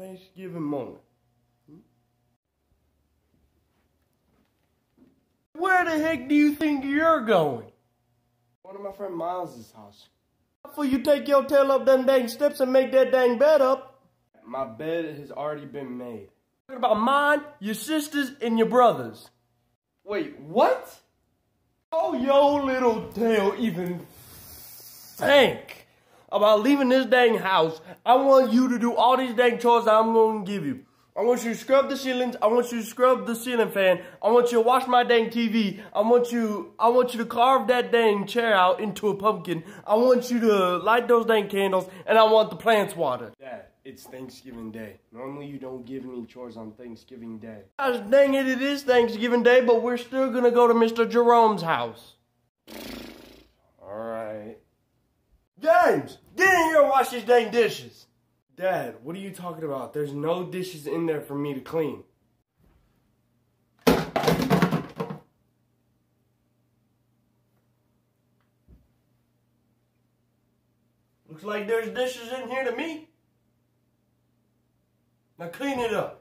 Thanksgiving morning. Hmm? Where the heck do you think you're going? One of my friend Miles's house. Before you take your tail up them dang steps and make that dang bed up. My bed has already been made. Talking about mine, your sisters, and your brothers. Wait, what? Oh, your little tail even think about leaving this dang house. I want you to do all these dang chores that I'm going to give you. I want you to scrub the ceilings. I want you to scrub the ceiling fan. I want you to wash my dang TV. I want you, I want you to carve that dang chair out into a pumpkin. I want you to light those dang candles, and I want the plants watered. Dad, it's Thanksgiving Day. Normally you don't give me chores on Thanksgiving Day. Gosh dang it, it is Thanksgiving Day, but we're still gonna go to Mr. Jerome's house. Alright. James, get in here and wash these dang dishes. Dad, what are you talking about? There's no dishes in there for me to clean. Looks like there's dishes in here to me. Now clean it up.